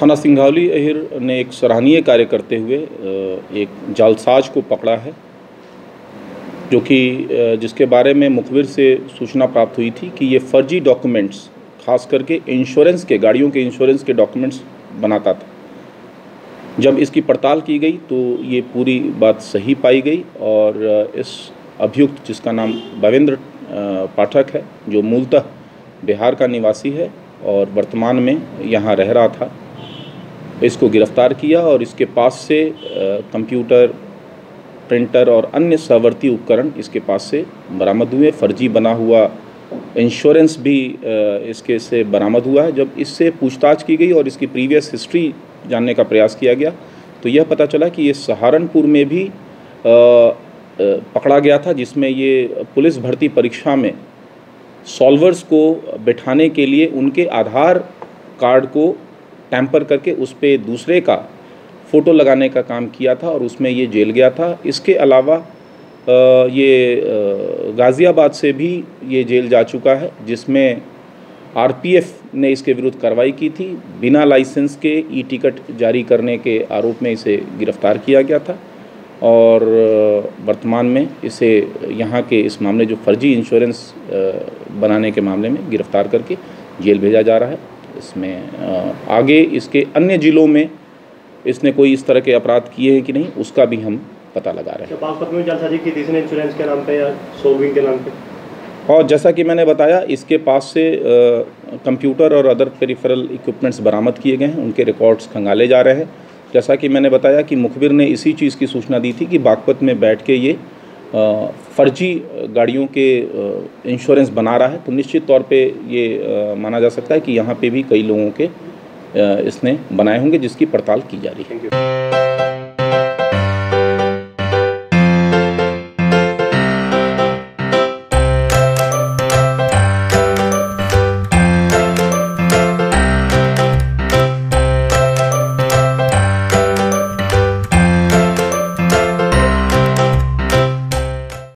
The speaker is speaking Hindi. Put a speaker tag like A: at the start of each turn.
A: थाना सिंघावली अहिर ने एक सराहनीय कार्य करते हुए एक जालसाज को पकड़ा है, जो कि जिसके बारे में मुखबिर से सूचना प्राप्त हुई थी कि ये फर्जी डॉक्यूमेंट्स, खास करके इंश्योरेंस के, गाड़ियों के इंश्योरेंस के डॉक्यूमेंट्स बनाता था। जब इसकी पड़ताल की गई तो ये पूरी बात सही पाई गई और इस अभियुक्त, जिसका नाम भवेंद्र पाठक है, जो मूलतः बिहार का निवासी है और वर्तमान में यहाँ रह रहा था इसको गिरफ़्तार किया और इसके पास से कंप्यूटर, प्रिंटर और अन्य सवर्ती उपकरण इसके पास से बरामद हुए। फर्जी बना हुआ इंश्योरेंस भी इसके से बरामद हुआ है। जब इससे पूछताछ की गई और इसकी प्रीवियस हिस्ट्री जानने का प्रयास किया गया तो यह पता चला कि ये सहारनपुर में भी पकड़ा गया था, जिसमें ये पुलिस भर्ती परीक्षा में सॉल्वर्स को बैठाने के लिए उनके आधार कार्ड को टैंपर करके उस पर दूसरे का फ़ोटो लगाने का काम किया था और उसमें ये जेल गया था। इसके अलावा ये गाज़ियाबाद से भी ये जेल जा चुका है, जिसमें आरपीएफ ने इसके विरुद्ध कार्रवाई की थी। बिना लाइसेंस के ई टिकट जारी करने के आरोप में इसे गिरफ़्तार किया गया था और वर्तमान में इसे यहाँ के इस मामले, जो फर्जी इंश्योरेंस बनाने के मामले में गिरफ़्तार करके जेल भेजा जा रहा है। इसमें आगे इसके अन्य ज़िलों में इसने कोई इस तरह के अपराध किए हैं कि नहीं उसका भी हम पता लगा रहे हैं।
B: की थी इंश्योरेंस के नाम पे या सोलविंग के नाम पे?
A: और जैसा कि मैंने बताया इसके पास से कंप्यूटर और अदर पेरिफेरल इक्विपमेंट्स बरामद किए गए हैं उनके रिकॉर्ड्स खंगाले जा रहे हैं। जैसा कि मैंने बताया कि मुखबिर ने इसी चीज़ की सूचना दी थी कि बागपत में बैठ के ये फर्जी गाड़ियों के इंश्योरेंस बना रहा है। तो निश्चित तौर पे ये माना जा सकता है कि यहाँ पे भी कई लोगों के इसने बनाए होंगे जिसकी पड़ताल की जा रही है।